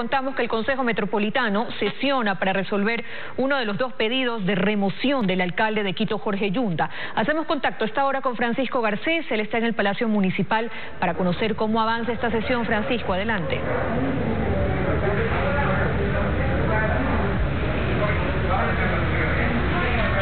contamos que el Consejo Metropolitano sesiona para resolver uno de los dos pedidos de remoción del alcalde de Quito, Jorge Yunda. Hacemos contacto esta hora con Francisco Garcés, él está en el Palacio Municipal para conocer cómo avanza esta sesión. Francisco, adelante.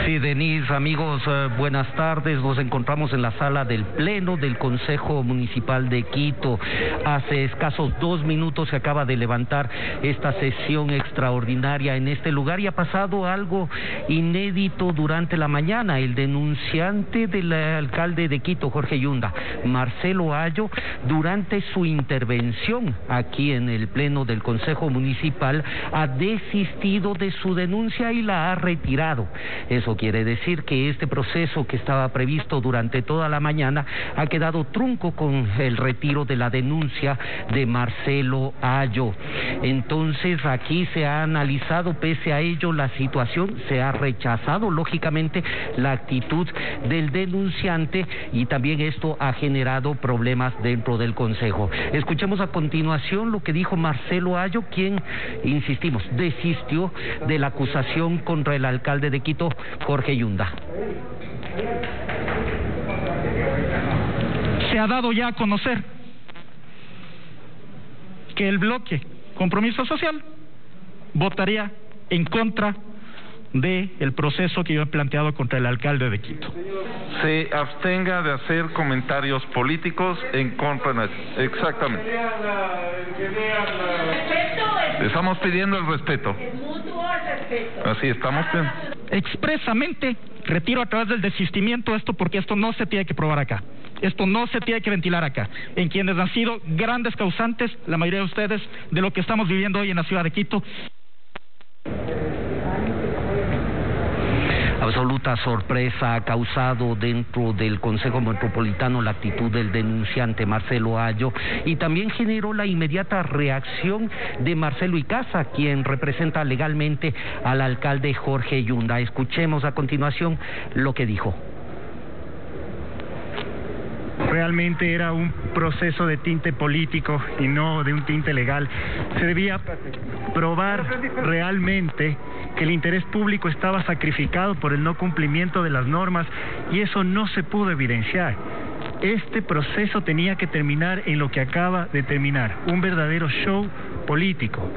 Sí, Denise, amigos, eh, buenas tardes. Nos encontramos en la sala del Pleno del Consejo Municipal de Quito. Hace escasos dos minutos se acaba de levantar esta sesión extraordinaria en este lugar y ha pasado algo inédito durante la mañana. El denunciante del alcalde de Quito, Jorge Yunda, Marcelo Ayo, durante su intervención aquí en el Pleno del Consejo Municipal, ha desistido de su denuncia y la ha retirado. Eso quiere decir que este proceso que estaba previsto durante toda la mañana ha quedado trunco con el retiro de la denuncia de Marcelo Ayo. Entonces aquí se ha analizado, pese a ello, la situación, se ha rechazado lógicamente la actitud del denunciante y también esto ha generado problemas dentro del Consejo. Escuchemos a continuación lo que dijo Marcelo Ayo, quien, insistimos, desistió de la acusación contra el alcalde de Quito, Jorge Yunda. Se ha dado ya a conocer que el bloque Compromiso Social votaría en contra del el proceso que yo he planteado contra el alcalde de Quito. Se abstenga de hacer comentarios políticos en contra de... Exactamente. Estamos pidiendo el respeto. Así estamos pidiendo expresamente retiro a través del desistimiento esto porque esto no se tiene que probar acá. Esto no se tiene que ventilar acá. En quienes han sido grandes causantes, la mayoría de ustedes, de lo que estamos viviendo hoy en la ciudad de Quito. Absoluta sorpresa ha causado dentro del Consejo Metropolitano la actitud del denunciante Marcelo Ayo y también generó la inmediata reacción de Marcelo Icaza, quien representa legalmente al alcalde Jorge Yunda. Escuchemos a continuación lo que dijo realmente era un proceso de tinte político y no de un tinte legal. Se debía probar realmente que el interés público estaba sacrificado por el no cumplimiento de las normas y eso no se pudo evidenciar. Este proceso tenía que terminar en lo que acaba de terminar, un verdadero show político.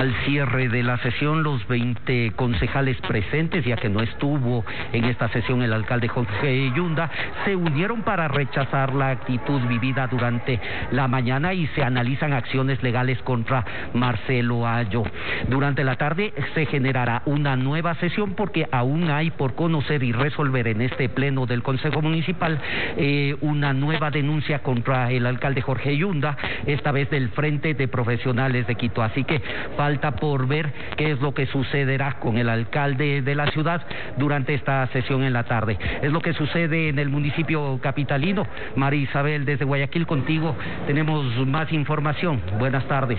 Al cierre de la sesión, los 20 concejales presentes, ya que no estuvo en esta sesión el alcalde Jorge Yunda, se unieron para rechazar la actitud vivida durante la mañana y se analizan acciones legales contra Marcelo Ayo. Durante la tarde se generará una nueva sesión porque aún hay por conocer y resolver en este pleno del Consejo Municipal eh, una nueva denuncia contra el alcalde Jorge Yunda, esta vez del Frente de Profesionales de Quito. Así que falta por ver qué es lo que sucederá con el alcalde de la ciudad durante esta sesión en la tarde. Es lo que sucede en el municipio capitalino. María Isabel, desde Guayaquil contigo tenemos más información. Buenas tardes.